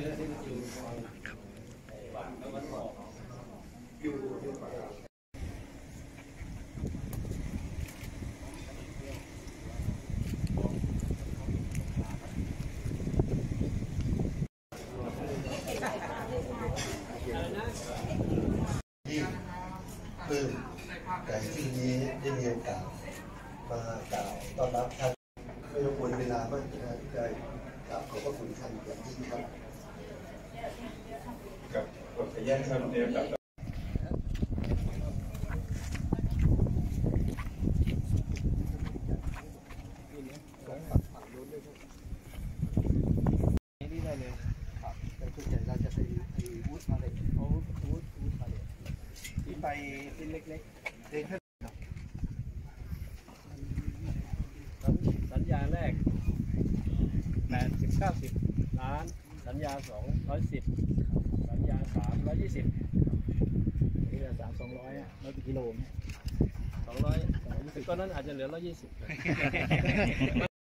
ที่ปลื้มแต่ที่นี้ได้มีโอกาสมากล่าวต้อนรับท่านไม่รบกวนเวลามากนะได้กราบขอบพระคุณท่านอย่างยิ่งครับ กดขยันครับเนี่ยกับได้เลยครับแต่ส่วนใหญ่เราจะไปไอ้วูดมาเลยโอ้วูดวูดมาเลยที่ไปเป็นเล็กๆเล็กแค่สัญญาแรกแปดสิบเก้าสิบล้าน สัญญาสองร้อยสิบสัญญา ยี่สิบนี่เหลือสามสองร้อยอะร้อยกิโลเนี่ยสองร้อยตอนนั้นอาจจะเหลือร้อยยี่สิบ